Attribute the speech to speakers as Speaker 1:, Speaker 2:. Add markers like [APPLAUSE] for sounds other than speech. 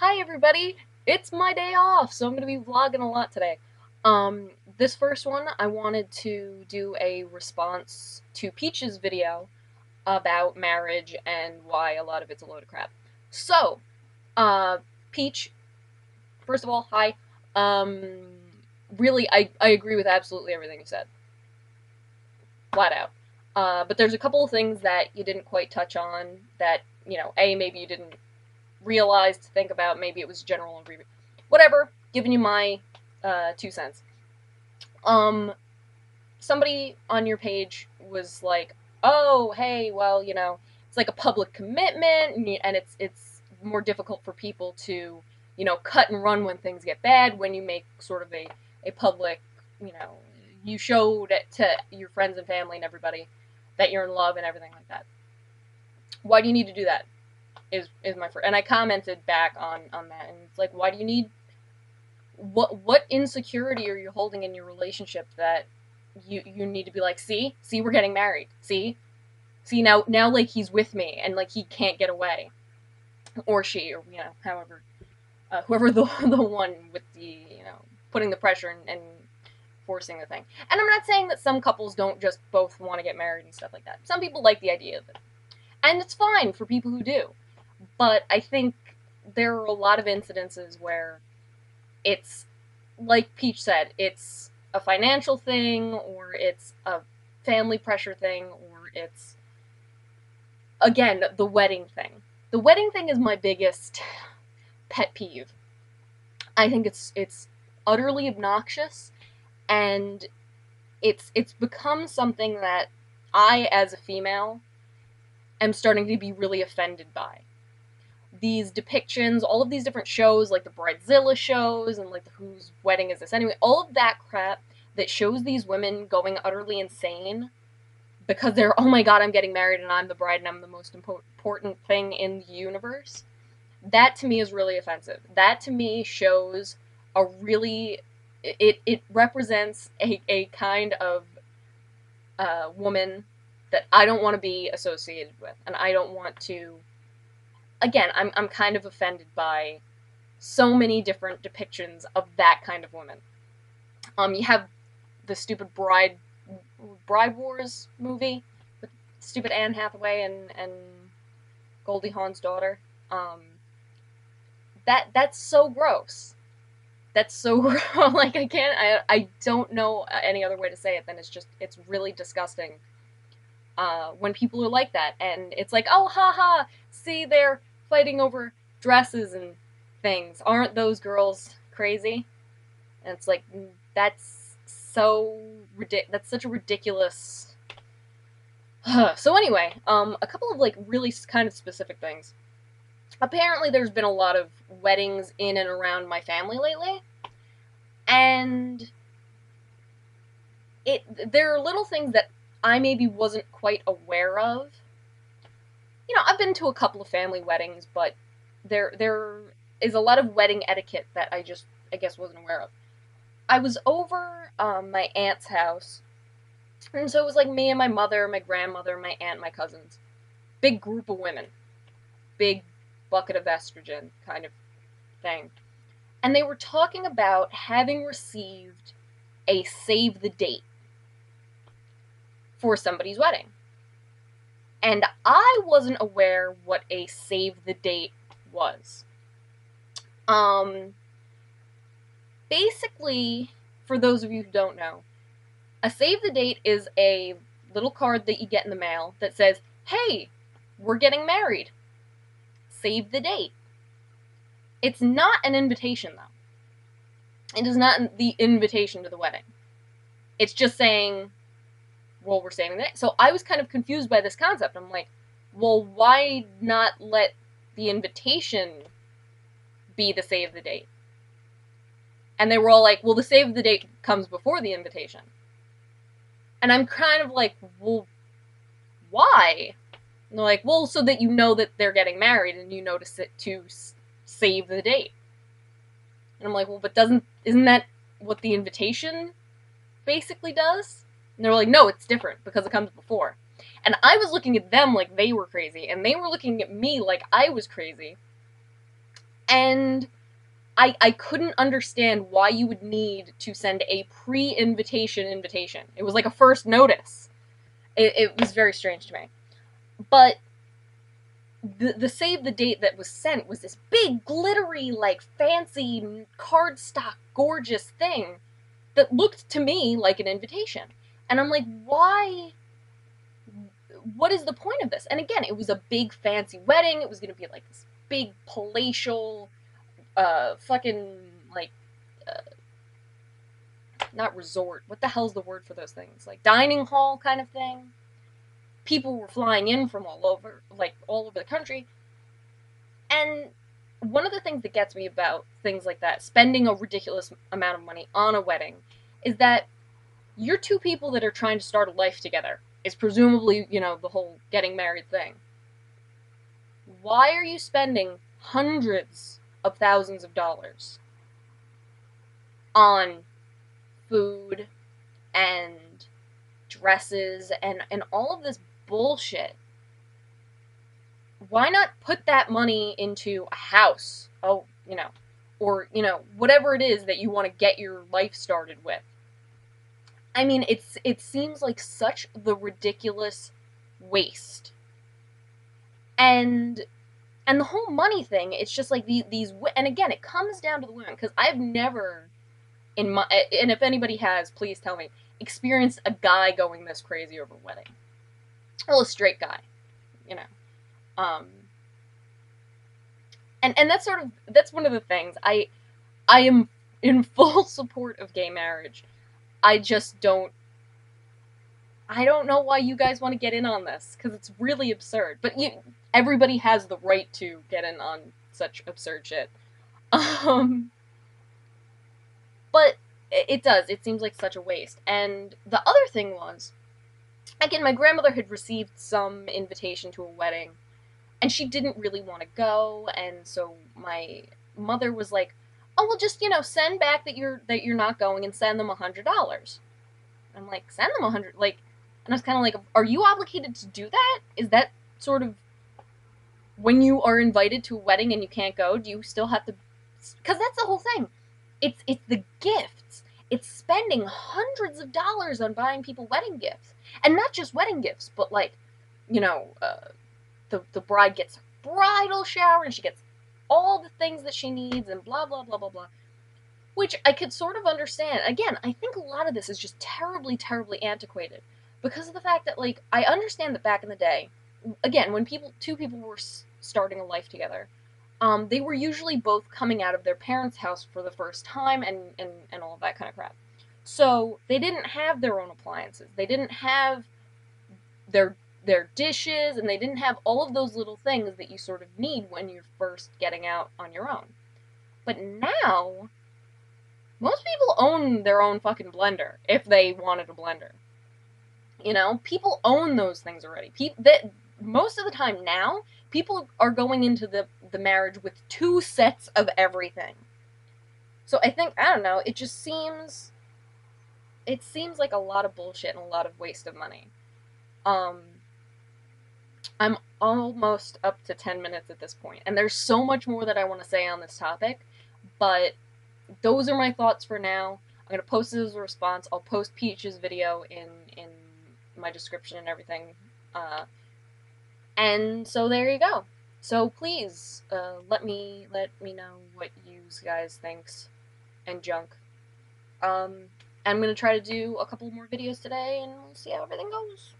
Speaker 1: Hi everybody! It's my day off, so I'm gonna be vlogging a lot today. Um, this first one, I wanted to do a response to Peach's video about marriage and why a lot of it's a load of crap. So, uh, Peach, first of all, hi. Um, really, I, I agree with absolutely everything you said. Flat out. Uh, but there's a couple of things that you didn't quite touch on that, you know, A, maybe you didn't realize to think about, maybe it was general agreement. Whatever, giving you my uh, two cents. Um, somebody on your page was like, oh, hey, well, you know, it's like a public commitment, and it's it's more difficult for people to, you know, cut and run when things get bad when you make sort of a, a public, you know, you showed it to your friends and family and everybody that you're in love and everything like that. Why do you need to do that? Is is my first, and I commented back on on that, and it's like, why do you need? What what insecurity are you holding in your relationship that you you need to be like, see, see, we're getting married, see, see now now like he's with me and like he can't get away, or she, or you know, however, uh, whoever the [LAUGHS] the one with the you know putting the pressure and, and forcing the thing. And I'm not saying that some couples don't just both want to get married and stuff like that. Some people like the idea of it. And it's fine for people who do. But I think there are a lot of incidences where it's, like Peach said, it's a financial thing, or it's a family pressure thing, or it's, again, the wedding thing. The wedding thing is my biggest pet peeve. I think it's it's utterly obnoxious and it's it's become something that I as a female am starting to be really offended by. These depictions, all of these different shows, like the Bridezilla shows and like the Whose Wedding Is This Anyway, all of that crap that shows these women going utterly insane because they're, oh my god, I'm getting married and I'm the bride and I'm the most important thing in the universe. That to me is really offensive. That to me shows a really it it represents a, a kind of uh, woman that I don't want to be associated with, and I don't want to. Again, I'm I'm kind of offended by so many different depictions of that kind of woman. Um, you have the stupid bride bride wars movie with stupid Anne Hathaway and and Goldie Hawn's daughter. Um, that that's so gross that's so [LAUGHS] like I can't I I don't know any other way to say it than it's just it's really disgusting. Uh, when people are like that, and it's like, oh, ha ha, see, they're fighting over dresses and things. Aren't those girls crazy? And it's like, mm, that's so ridiculous. That's such a ridiculous. [SIGHS] so anyway, um, a couple of like really kind of specific things. Apparently, there's been a lot of weddings in and around my family lately and it there are little things that I maybe wasn't quite aware of. Been to a couple of family weddings, but there there is a lot of wedding etiquette that I just I guess wasn't aware of. I was over um, my aunt's house, and so it was like me and my mother, my grandmother, my aunt, my cousins, big group of women, big bucket of estrogen kind of thing and they were talking about having received a save the date for somebody's wedding. And I wasn't aware what a save the date was. Um, basically, for those of you who don't know, a save the date is a little card that you get in the mail that says, hey, we're getting married. Save the date. It's not an invitation, though. It is not the invitation to the wedding. It's just saying, well, we're saving it. So I was kind of confused by this concept. I'm like, well, why not let the invitation be the save the date? And they were all like, well, the save the date comes before the invitation. And I'm kind of like, well, why? And they're like, well, so that you know that they're getting married and you notice it to save the date. And I'm like, well, but doesn't isn't that what the invitation basically does? And they're like, no, it's different because it comes before. And I was looking at them like they were crazy, and they were looking at me like I was crazy. And I I couldn't understand why you would need to send a pre-invitation invitation. It was like a first notice. It, it was very strange to me. But the the save the date that was sent was this big glittery like fancy cardstock gorgeous thing that looked to me like an invitation. And I'm like, why what is the point of this? And again, it was a big fancy wedding. It was going to be like this big palatial uh fucking like uh, not resort. What the hell's the word for those things? Like dining hall kind of thing people were flying in from all over, like all over the country. And one of the things that gets me about things like that, spending a ridiculous amount of money on a wedding, is that you're two people that are trying to start a life together. Is presumably, you know, the whole getting married thing. Why are you spending hundreds of thousands of dollars on food and dresses and and all of this bullshit. Why not put that money into a house? Oh, you know, or, you know, whatever it is that you want to get your life started with. I mean, it's it seems like such the ridiculous waste. And and the whole money thing, it's just like these these and again, it comes down to the women because I've never in my and if anybody has, please tell me, experienced a guy going this crazy over a wedding well, a straight guy, you know. Um, and and that's sort of that's one of the things I I am in full [LAUGHS] support of gay marriage. I just don't I don't know why you guys want to get in on this because it's really absurd. But you everybody has the right to get in on such absurd shit. [LAUGHS] Um but it does. It seems like such a waste. And the other thing was again, my grandmother had received some invitation to a wedding, and she didn't really want to go, and so my mother was like, "Oh, well, just you know, send back that you're that you're not going, and send them a hundred dollars." I'm like, "Send them a hundred, like," and I was kind of like, "Are you obligated to do that? Is that sort of when you are invited to a wedding and you can't go? Do you still have to?" Because that's the whole thing. It's it's the gifts it's spending hundreds of dollars on buying people wedding gifts. And not just wedding gifts, but like, you know, uh, the, the bride gets a bridal shower and she gets all the things that she needs and blah, blah, blah, blah, blah. Which I could sort of understand. Again, I think a lot of this is just terribly, terribly antiquated because of the fact that, like, I understand that back in the day, again, when people, two people were starting a life together, um, they were usually both coming out of their parents' house for the first time and, and, and all of that kind of crap. So they didn't have their own appliances. They didn't have their their dishes and they didn't have all of those little things that you sort of need when you're first getting out on your own. But now most people own their own fucking blender if they wanted a blender. You know, people own those things already. People that most of the time now, people are going into the the marriage with two sets of everything. So I think I don't know, it just seems it seems like a lot of bullshit and a lot of waste of money. Um I'm almost up to 10 minutes at this point, and there's so much more that I want to say on this topic, but those are my thoughts for now. I'm gonna post this as a response. I'll post Peach's video in in my description and everything. Uh, and so there you go. So please, uh, let me let me know what you guys thinks and junk. Um, I'm gonna try to do a couple more videos today, and we'll see how everything goes.